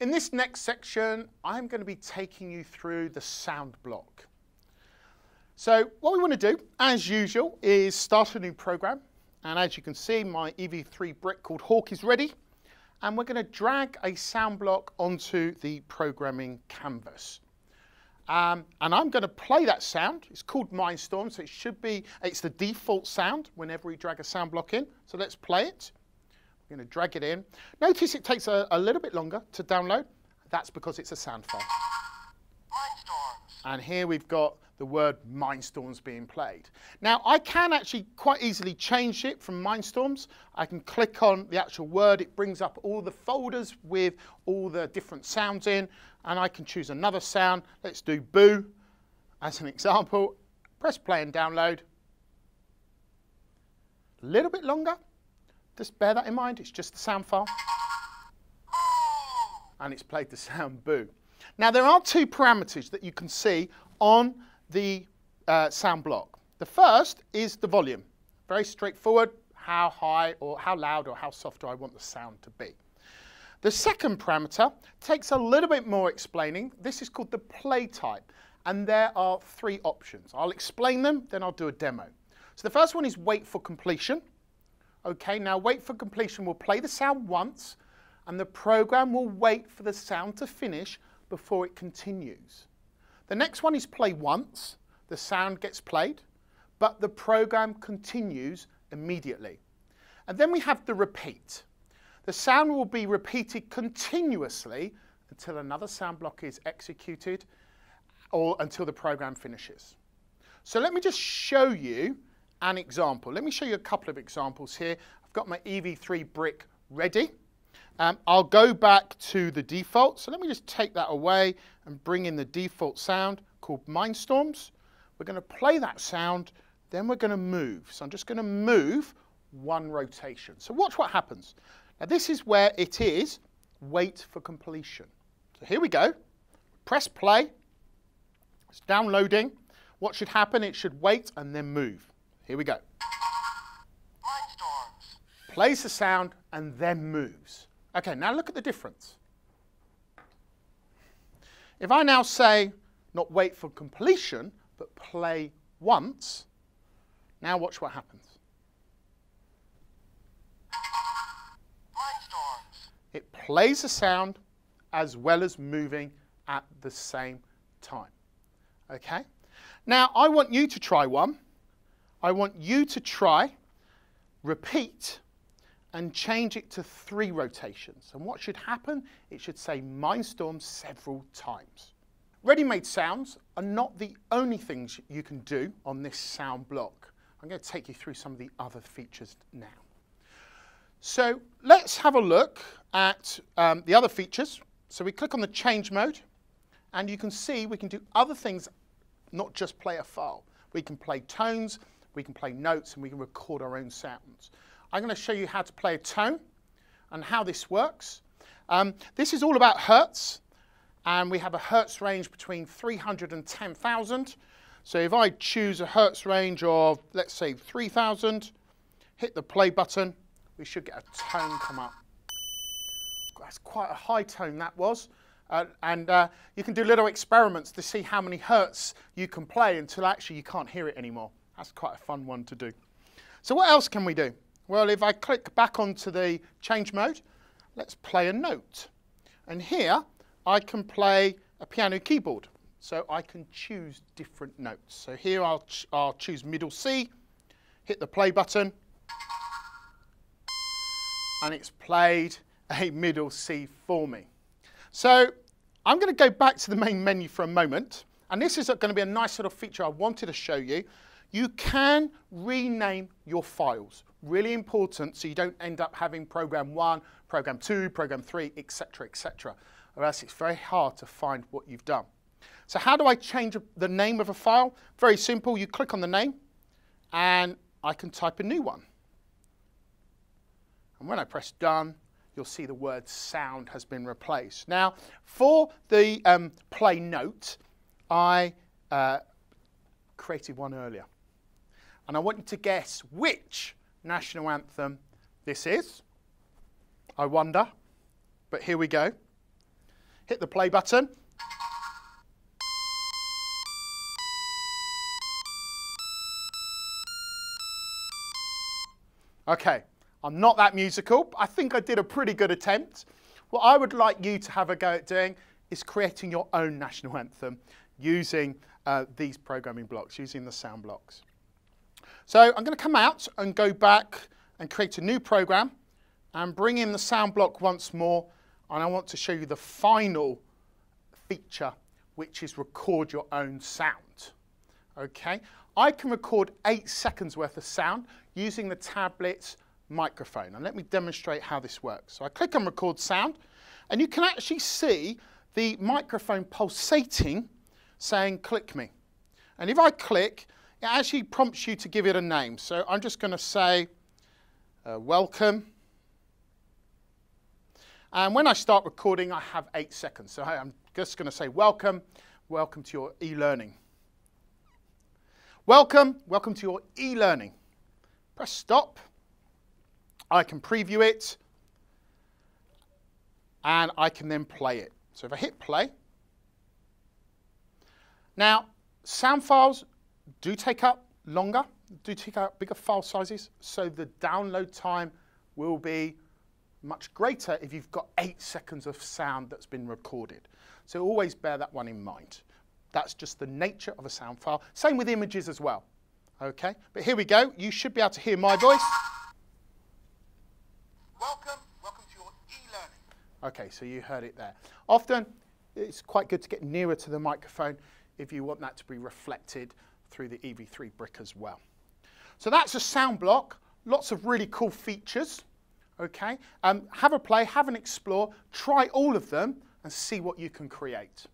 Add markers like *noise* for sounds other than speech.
In this next section, I'm going to be taking you through the sound block. So what we want to do, as usual, is start a new program. And as you can see, my EV3 brick called Hawk is ready. And we're going to drag a sound block onto the programming canvas. Um, and I'm going to play that sound. It's called Mindstorm, so it should be, it's the default sound whenever we drag a sound block in. So let's play it. We're going to drag it in. Notice it takes a, a little bit longer to download. That's because it's a sound file. Mindstorms. And here we've got the word Mindstorms being played. Now I can actually quite easily change it from Mindstorms. I can click on the actual word, it brings up all the folders with all the different sounds in, and I can choose another sound. Let's do boo as an example. Press play and download. A little bit longer, just bear that in mind, it's just the sound file. And it's played the sound boo. Now there are two parameters that you can see on the uh, sound block. The first is the volume. Very straightforward, how high or how loud or how soft do I want the sound to be. The second parameter takes a little bit more explaining. This is called the play type, and there are three options. I'll explain them, then I'll do a demo. So the first one is wait for completion. Okay, now wait for completion We'll play the sound once, and the program will wait for the sound to finish before it continues. The next one is play once, the sound gets played, but the program continues immediately. And then we have the repeat. The sound will be repeated continuously until another sound block is executed or until the program finishes. So let me just show you an example. Let me show you a couple of examples here. I've got my EV3 brick ready. Um, I'll go back to the default. So let me just take that away and bring in the default sound called Mindstorms. We're going to play that sound, then we're going to move. So I'm just going to move one rotation. So watch what happens. Now this is where it is wait for completion. So here we go. Press play. It's downloading. What should happen? It should wait and then move. Here we go. Mindstorms. Plays the sound and then moves. Okay, now look at the difference. If I now say, not wait for completion, but play once, now watch what happens. It plays the sound as well as moving at the same time. Okay? Now, I want you to try one. I want you to try repeat and change it to three rotations. And what should happen? It should say Mindstorm several times. Ready-made sounds are not the only things you can do on this sound block. I'm going to take you through some of the other features now. So let's have a look at um, the other features. So we click on the change mode and you can see we can do other things, not just play a file. We can play tones, we can play notes and we can record our own sounds. I'm going to show you how to play a tone and how this works. Um, this is all about hertz, and we have a hertz range between 300 and 10,000. So if I choose a hertz range of, let's say, 3,000, hit the play button, we should get a tone come up. That's quite a high tone that was. Uh, and uh, you can do little experiments to see how many hertz you can play until actually you can't hear it anymore. That's quite a fun one to do. So what else can we do? Well, if I click back onto the change mode, let's play a note. And here, I can play a piano keyboard. So I can choose different notes. So here I'll, ch I'll choose middle C, hit the play button, and it's played a middle C for me. So I'm going to go back to the main menu for a moment. And this is going to be a nice little feature I wanted to show you. You can rename your files. Really important so you don't end up having program one, program two, program three, etc., etc. Or else it's very hard to find what you've done. So how do I change the name of a file? Very simple. You click on the name and I can type a new one. And when I press done, you'll see the word sound has been replaced. Now, for the um, play note, I uh, created one earlier. And I want you to guess which national anthem this is. I wonder, but here we go. hit the play button. Okay, I'm not that musical, I think I did a pretty good attempt. What I would like you to have a go at doing is creating your own national *laughs* anthem using uh, these programming blocks, using the sound blocks. So I'm going to come out and go back and create a new program and bring in the sound block once more. And I want to show you the final feature, which is record your own sound. Okay, I can record eight seconds worth of sound using the tablet's microphone. And let me demonstrate how this works. So I click on record sound and you can actually see the microphone pulsating saying click me. And if I click, it actually prompts you to give it a name. So I'm just going to say uh, welcome. And when I start recording, I have eight seconds. So I'm just going to say welcome, welcome to your e-learning. Welcome, welcome to your e-learning. Press stop. I can preview it and I can then play it. So if I hit play, now sound files do take up longer, do take up bigger file sizes, so the download time will be much greater if you've got eight seconds of sound that's been recorded. So always bear that one in mind. That's just the nature of a sound file. Same with images as well. Okay, but here we go. You should be able to hear my voice. Welcome, welcome to your e-learning. Okay, so you heard it there. Often, it's quite good to get nearer to the microphone if you want that to be reflected through the EV3 brick as well. So that's a sound block, lots of really cool features. Okay, um, have a play, have an explore, try all of them and see what you can create.